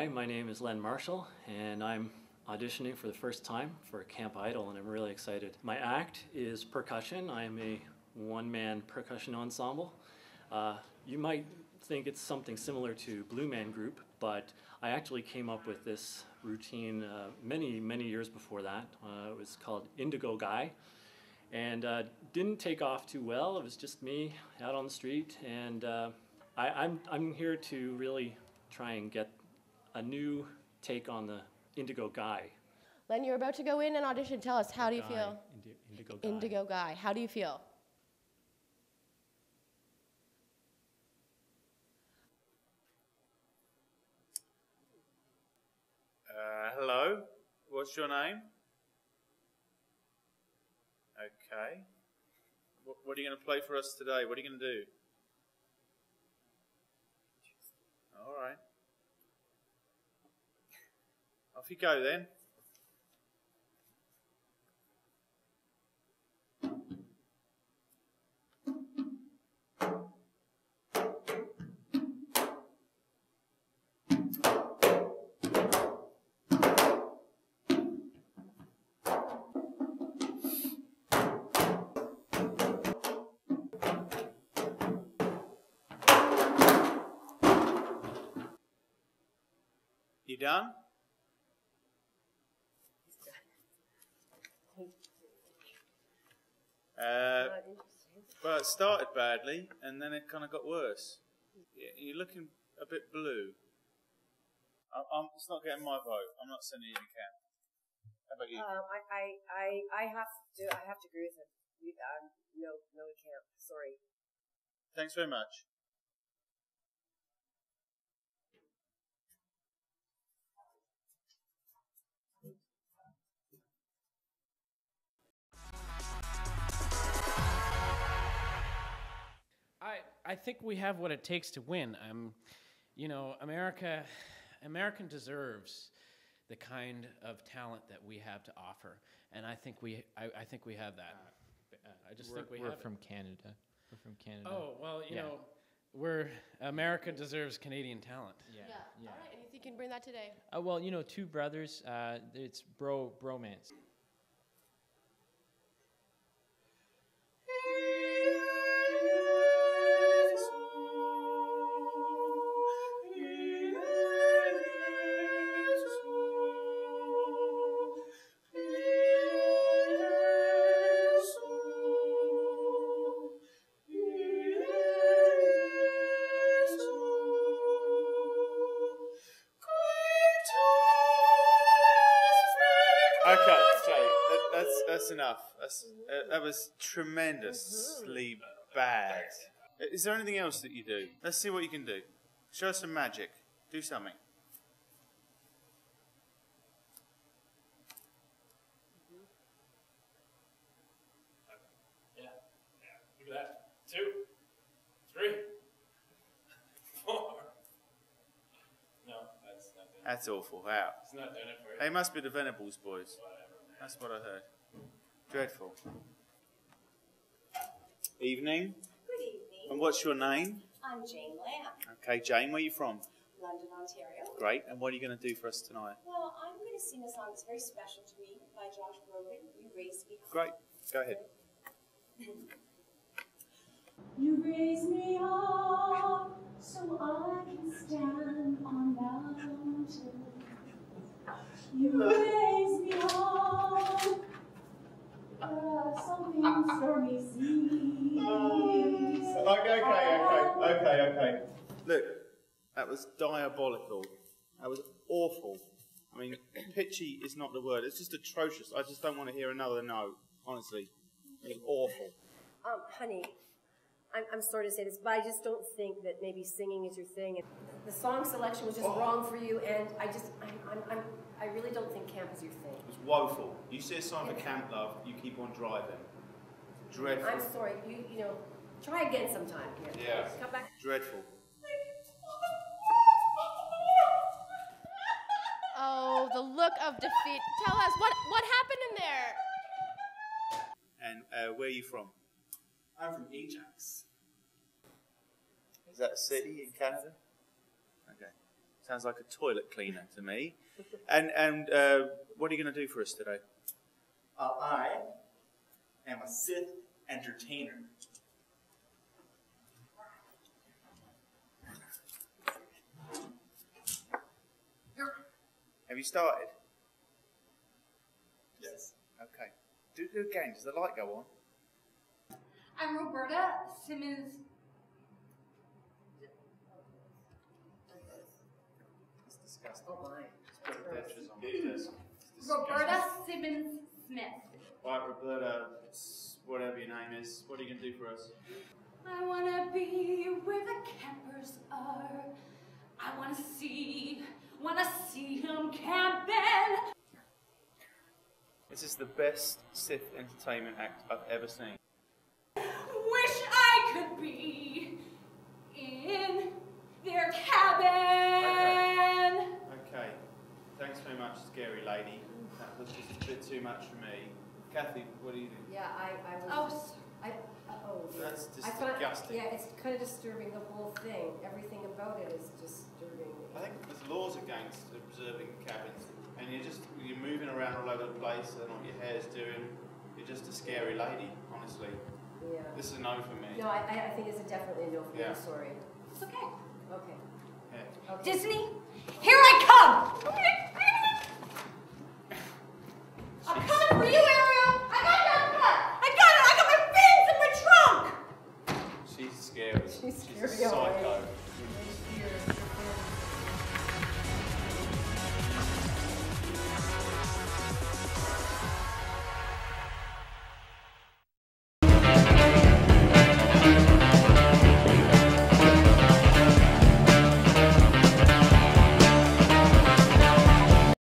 Hi, my name is Len Marshall, and I'm auditioning for the first time for Camp Idol, and I'm really excited. My act is percussion. I am a one man percussion ensemble. Uh, you might think it's something similar to Blue Man Group, but I actually came up with this routine uh, many, many years before that. Uh, it was called Indigo Guy and uh, didn't take off too well. It was just me out on the street, and uh, I, I'm I'm here to really try and get a new take on the Indigo Guy. Len, you're about to go in and audition. Tell us, how do you Guy, feel? Indi- Indigo Guy. Indigo guy. How do you feel? Uh, hello, what's your name? Okay. What, what are you going to play for us today? What are you going to do? All right. Off you go then. You done? Uh, well, it started badly, and then it kind of got worse. You're looking a bit blue. I- I'm, it's not getting my vote. I'm not sending you to camp. How about you? Um, I, I, I, I have to, I have to agree with him. You, um, no, no, we can't. Sorry. Thanks very much. I, I think we have what it takes to win. Um, you know, America, American deserves the kind of talent that we have to offer, and I think we, I, I think we have that. I just think we we're have it. from Canada. We're from Canada. Oh well, you Yeah. know, we're America deserves Canadian talent. yeah, All right, and you think you can bring that today? Uh, well, you know, two brothers. Uh, it's bro bromance. Okay, so that, that's that's enough. That's, uh, that was tremendously bad. Is there anything else that you do? Let's see what you can do. Show us some magic. Do something. Yeah, yeah. Look at that. Two, three, four. No, that's not doing. That's awful. Wow. It's not doing it for. They must be the Venables boys. Whatever. That's what I heard. Dreadful. Evening. Good evening. And what's your name? I'm Jane Lamb, Okay, Jane, where are you from? London, Ontario. Great. And what are you going to do for us tonight? Well, I'm going to sing a song that's very special to me by Josh Groban. You raised me. High. Great. Go ahead. You raise me up so I can stand on mountains. You raise me up uh, something stormy seas. Okay, okay, okay, okay, okay. Look, that was diabolical. That was awful. I mean, pitchy is not the word. It's just atrocious. I just don't want to hear another no. Honestly, it was awful. Um, honey, I'm, I'm sorry to say this, but I just don't think that maybe singing is your thing. And the song selection was just wrong for you, and I just, I'm, I'm, I'm, I really don't think camp is your thing. It was woeful. You see a sign for camp love, you keep on driving. Dreadful. I'm sorry. You, you know, try again sometime. Here. Yeah. Come back. Dreadful. Oh, the look of defeat. Tell us what what happened in there. And uh, where are you from? I'm from Ajax. Is that a city in Canada? Okay. Sounds like a toilet cleaner to me. And and uh, what are you going to do for us today? Uh, I am a Sith entertainer. Have you started? Yes. Okay. Do do it again. Does the light go on? I'm Roberta Simmons. It's disgusting. Oh my. Put Tetris on the desk. Roberta Simmons Smith. Right, Roberta, s- whatever your name is, what are you going to do for us? I wanna be where the campers are. I wanna see, wanna see him camping. This is the best Sith entertainment act I've ever seen. Wish I could be in their cabin. Okay. Thanks very much, scary lady. That was just a bit too much for me. Cathie, what do you think? Yeah, I, I Oh, was just, I, oh. dear. That's I find- disgusting. Yeah, it's kind of disturbing, the whole thing. Everything about it is disturbing. I think there's laws against observing cabins, and you're just you're moving around all over the place. and don't what your hair's doing. You're just a scary lady, honestly. Yeah. This is a no for me. No, I, I I think it's a definitely a no for me, Yeah. I'm sorry. It's okay. Okay. Yeah. Okay. Disney, here I come! I'm coming for you, Ariel!